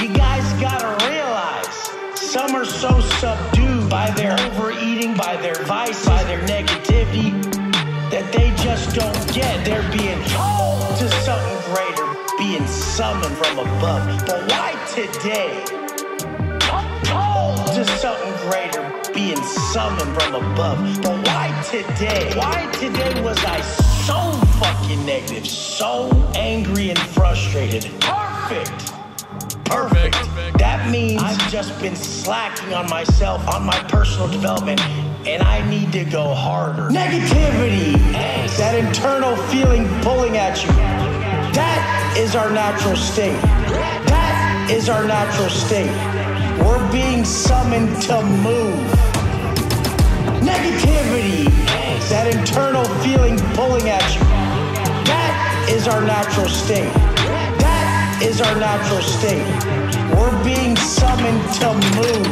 You guys gotta realize some are so subdued by their overeating, by their vice, by their negativity, that they just don't get. They're being told to something greater, being summoned from above. But why today? Told to something greater, being summoned from above. But why today? Why today was I so fucking negative, so angry and frustrated? Perfect. That means I've just been slacking on myself, on my personal development, and I need to go harder. Negativity, that internal feeling pulling at you, that is our natural state. That is our natural state. We're being summoned to move. Negativity, that internal feeling pulling at you, that is our natural state. That is our natural state to move.